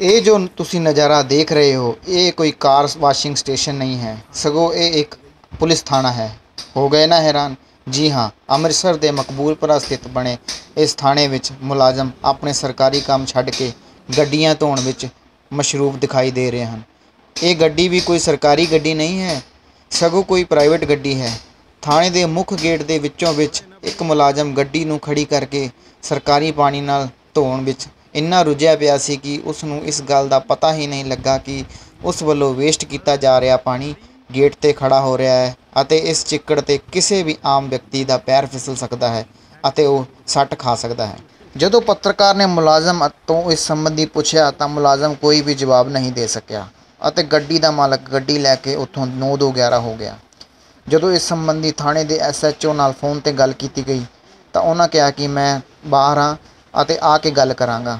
ਇਹ ਜੋ ਤੁਸੀਂ ਨਜ਼ਾਰਾ ਦੇਖ ਰਹੇ ਹੋ, ਇਹ ਕੋਈ ਕਾਰ ਵਾਸ਼ਿੰਗ ਸਟੇਸ਼ਨ ਨਹੀਂ ਹੈ। ਸਗੋਂ ਇਹ ਇੱਕ ਪੁਲਿਸ ਥਾਣਾ ਹੈ। ਹੋ ਗਏ ਨਾ ਹੈਰਾਨ? ਜੀ ਹਾਂ, ਅੰਮ੍ਰਿਤਸਰ ਦੇ ਮਕਬੂਲਪੁਰਾ ਸਥਿਤ ਬਣੇ ਇਸ ਥਾਣੇ ਵਿੱਚ ਮੁਲਾਜ਼ਮ ਆਪਣੇ ਸਰਕਾਰੀ ਕੰਮ ਛੱਡ ਕੇ ਗੱਡੀਆਂ ਧੋਣ ਵਿੱਚ ਮਸ਼ਰੂਫ ਦਿਖਾਈ ਦੇ ਰਹੇ ਹਨ। ਇਹ ਗੱਡੀ ਵੀ ਕੋਈ ਸਰਕਾਰੀ ਗੱਡੀ ਨਹੀਂ ਹੈ, ਸਗੋਂ ਕੋਈ ਪ੍ਰਾਈਵੇਟ ਗੱਡੀ ਹੈ। ਥਾਣੇ ਦੇ ਮੁੱਖ ਗੇਟ ਦੇ ਵਿੱਚੋਂ ਵਿੱਚ ਇੱਕ ਮੁਲਾਜ਼ਮ ਗੱਡੀ ਨੂੰ ਖੜੀ ਕਰਕੇ ਸਰਕਾਰੀ ਪਾਣੀ ਨਾਲ ਧੋਣ ਵਿੱਚ ਇੰਨਾ ਰੁੱਝਿਆ ਪਿਆ ਸੀ ਕਿ ਉਸ ਨੂੰ ਇਸ ਗੱਲ ਦਾ ਪਤਾ ਹੀ ਨਹੀਂ ਲੱਗਾ ਕਿ ਉਸ ਵੱਲੋਂ ਵੇਸਟ ਕੀਤਾ ਜਾ ਰਿਹਾ ਪਾਣੀ ਗੇਟ ਤੇ ਖੜਾ ਹੋ ਰਿਹਾ ਹੈ ਅਤੇ ਇਸ ਚਿੱਕੜ ਤੇ ਕਿਸੇ ਵੀ ਆਮ ਵਿਅਕਤੀ ਦਾ ਪੈਰ ਫਿਸਲ ਸਕਦਾ ਹੈ ਅਤੇ ਉਹ ਸੱਟ ਖਾ ਸਕਦਾ ਹੈ। ਜਦੋਂ ਪੱਤਰਕਾਰ ਨੇ ਮੁਲਾਜ਼ਮ ਤੋਂ ਇਸ ਸੰਬੰਧੀ ਪੁੱਛਿਆ ਤਾਂ ਮੁਲਾਜ਼ਮ ਕੋਈ ਵੀ ਜਵਾਬ ਨਹੀਂ ਦੇ ਸਕਿਆ ਅਤੇ ਗੱਡੀ ਦਾ ਮਾਲਕ ਗੱਡੀ ਲੈ ਕੇ ਉੱਥੋਂ 9-2-11 ਹੋ ਗਿਆ। ਜਦੋਂ ਇਸ ਸੰਬੰਧੀ ਥਾਣੇ ਦੇ ਐਸਐਚਓ ਨਾਲ ਫੋਨ ਤੇ ਗੱਲ ਕੀਤੀ ਗਈ ਤਾਂ ਉਹਨਾਂ ਕਿਹਾ ਕਿ ਮੈਂ ਬਾਹਰ ਹਾਂ ਅਤੇ ਆ ਕੇ ਗੱਲ ਕਰਾਂਗਾ।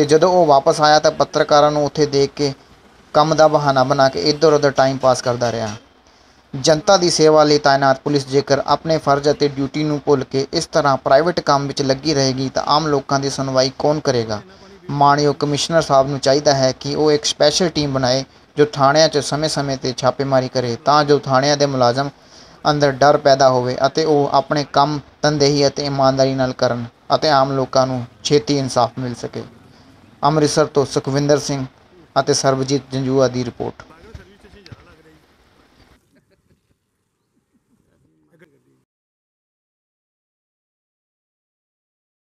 ਤੇ ਜਦੋਂ ਉਹ ਵਾਪਸ ਆਇਆ ਤਾਂ ਪੱਤਰਕਾਰਾਂ ਨੂੰ ਉੱਥੇ ਦੇਖ ਕੇ ਕੰਮ ਦਾ ਬਹਾਨਾ ਬਣਾ ਕੇ ਇੱਧਰ ਉੱਧਰ ਟਾਈਮ ਪਾਸ ਕਰਦਾ ਰਿਹਾ। ਜਨਤਾ ਦੀ ਸੇਵਾ ਲਈ ਤਾਇਨਾਤ ਪੁਲਿਸ ਜੇਕਰ ਆਪਣੇ ਫਰਜ਼ ਅਤੇ ਡਿਊਟੀ ਨੂੰ ਭੁੱਲ ਕੇ ਇਸ ਤਰ੍ਹਾਂ ਪ੍ਰਾਈਵੇਟ ਕੰਮ ਵਿੱਚ ਲੱਗੀ ਰਹੇਗੀ ਤਾਂ ਆਮ ਲੋਕਾਂ ਦੀ ਸੁਣਵਾਈ ਕੌਣ ਕਰੇਗਾ? ਮਾਣਯੋਗ ਕਮਿਸ਼ਨਰ ਸਾਹਿਬ ਨੂੰ ਚਾਹੀਦਾ ਹੈ ਕਿ ਉਹ ਇੱਕ ਸਪੈਸ਼ਲ ਟੀਮ ਬਣਾਏ ਜੋ ਥਾਣਿਆਂ 'ਚ ਸਮੇਂ-ਸਮੇਂ ਤੇ ਛਾਪੇਮਾਰੀ ਕਰੇ, ਤਾਂ ਜੋ ਥਾਣਿਆਂ ਦੇ ਮੁਲਾਜ਼ਮ ਅੰਦਰ ਡਰ ਪੈਦਾ ਹੋਵੇ ਅਤੇ ਉਹ ਆਪਣੇ ਕੰਮ ਤਨਦੇਹੀ ਅਤੇ ਇਮਾਨਦਾਰੀ ਨਾਲ ਕਰਨ ਅਤੇ ਆਮ ਲੋਕਾਂ ਨੂੰ ਛੇਤੀ ਇਨਸਾਫ ਮਿਲ ਸਕੇ। ਅੰਮ੍ਰਿਤਸਰ ਤੋਂ ਸੁਖਵਿੰਦਰ ਸਿੰਘ ਅਤੇ ਸਰਬਜੀਤ ਜੰਜੂਆ ਦੀ ਰਿਪੋਰਟ।